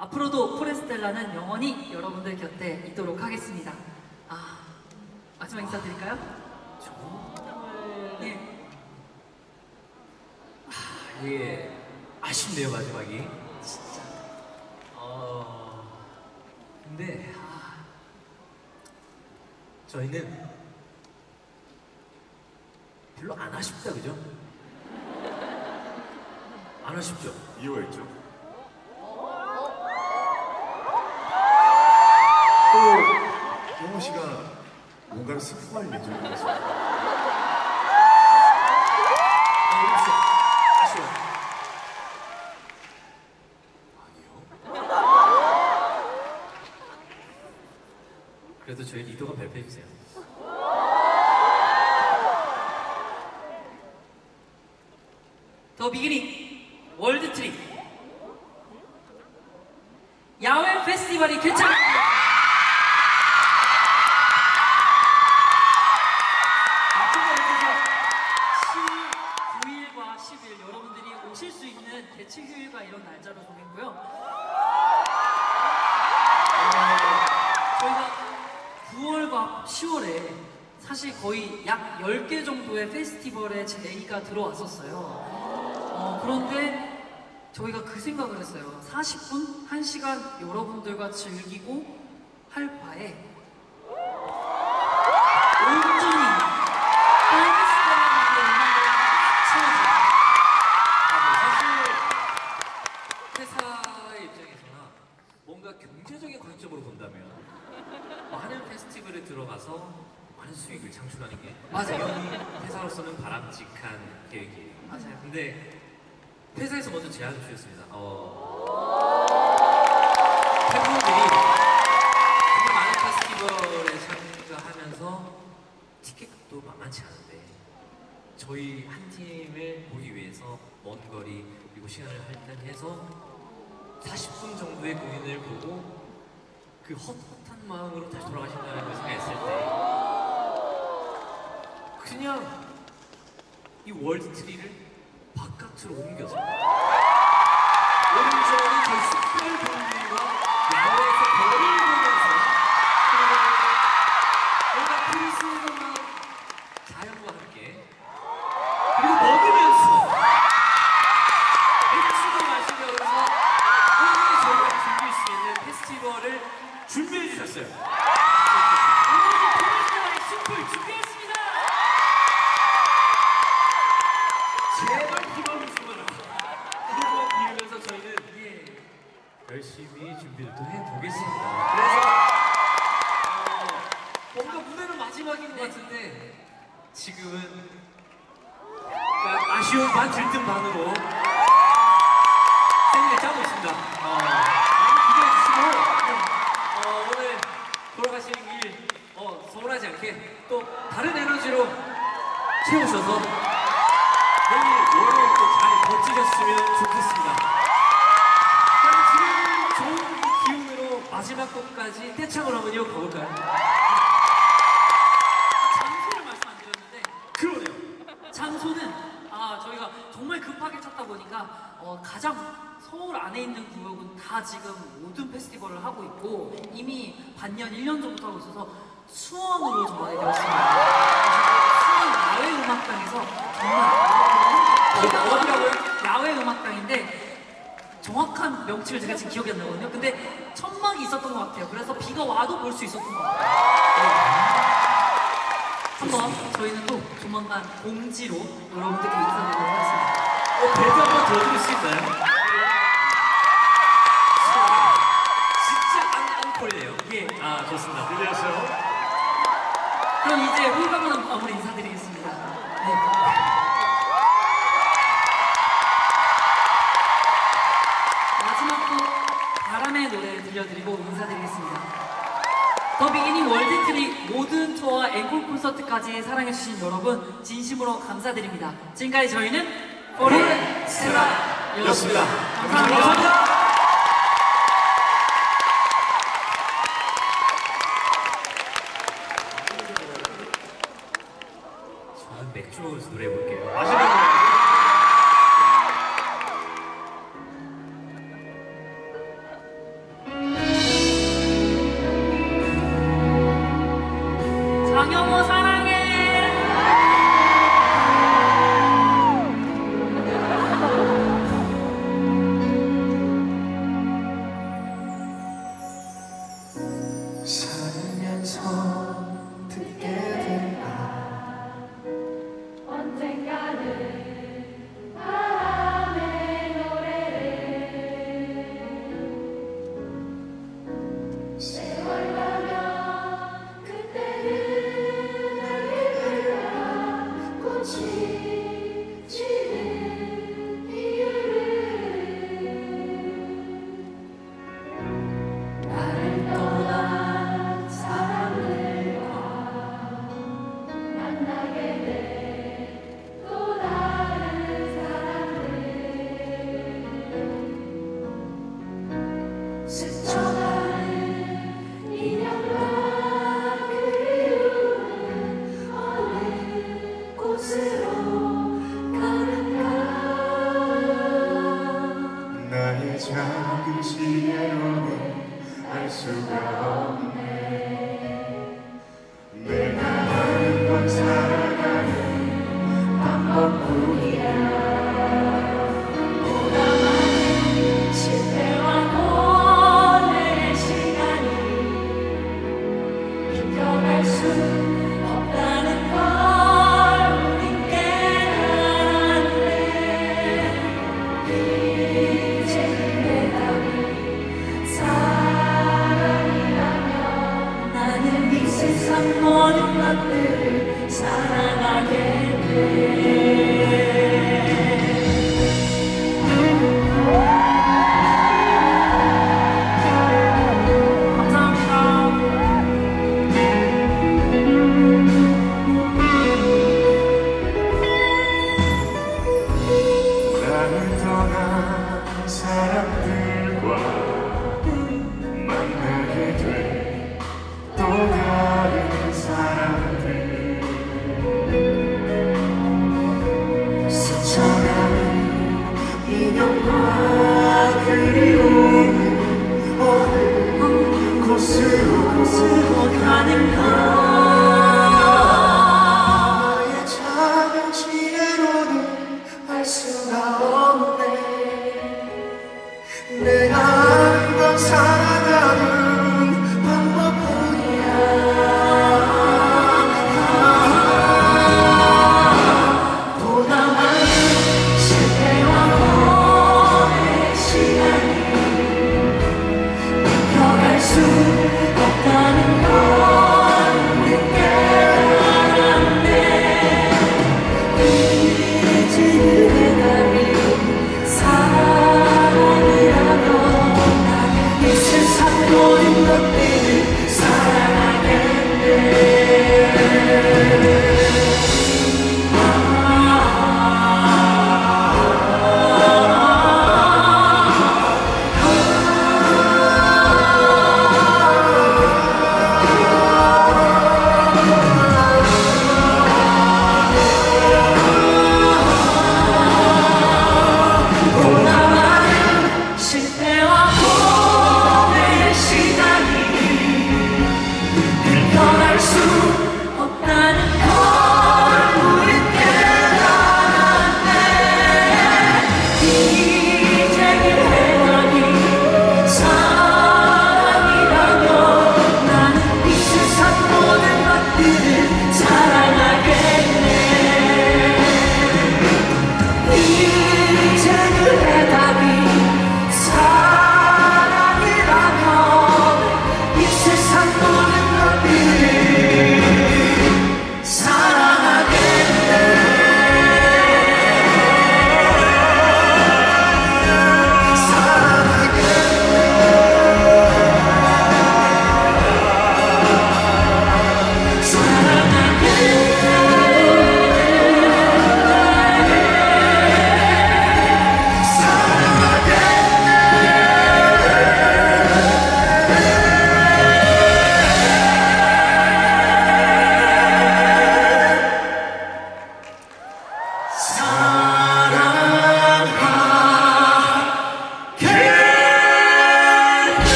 앞으로도 포레스텔라는 영원히 여러분들 곁에 있도록 하겠습니다. 아, 마지막 인사 드릴까요? 정말 예. 이게 아쉽네요 마지막이. 진짜. 어 근데 아, 저희는 별로 안 아쉽다 그죠? 안 아쉽죠? 이유가 있죠. 또 영호 씨가 뭔가를 스포할 아. 아니요. 그래도 저희 리더가 발표해 주세요. The Beginning World Tree 휴일과 이런 날짜로 정했고요. 어, 저희가 9월과 10월에 사실 거의 약 10개 정도의 페스티벌에 제의가 들어왔었어요. 어, 그런데 저희가 그 생각을 했어요. 40분, 1시간 여러분들과 즐기고 할 바에 온전히 들어가서 많은 수익을 창출하는 게 맞아요. 회사로서는 바람직한 계획이에요. 맞아요. 근데 회사에서 먼저 제안을 주셨습니다. 어, 팬분들이 정말 많은 페스티벌에 참가하면서 티켓도 만만치 않은데 저희 한 팀을 보기 위해서 먼 거리 그리고 시간을 할당해서 40분 정도의 공연을 보고 그 헛헛한 마음으로 다시 돌아가신다는 걸 생각했을 때 그냥 이 월드 트리를 바깥으로 옮겨서 온전히 저희 숯불 분들 쉬운 반 들뜬 반으로 생일을 짜고 있습니다. 어, 기대해 주시고 어, 오늘 돌아가시는 길 어, 서운하지 않게 또 다른 에너지로 채우셔서 내일 월요일 또잘 버티셨으면 좋겠습니다. 다 지금 모든 페스티벌을 하고 있고 이미 반년 1년 전부터 하고 있어서 수원으로 되었습니다. 그래서 수원 야외 음악당에서 정말 어, 어디라고요? 야외 음악당인데 정확한 명칭을 제가 지금 기억이 안 나거든요. 근데 천막이 있었던 것 같아요. 그래서 비가 와도 볼 수 있었던 것 같아요. 한번 저희는 또 조만간 공지로 여러분들께 인사드리도록 하겠습니다. 어, 배드 한번 더 드릴 수 있나요? 콘서트까지 사랑해주신 여러분 진심으로 감사드립니다. 지금까지 저희는 포레스트라였습니다. 였습니다. 감사합니다. 감사합니다. 사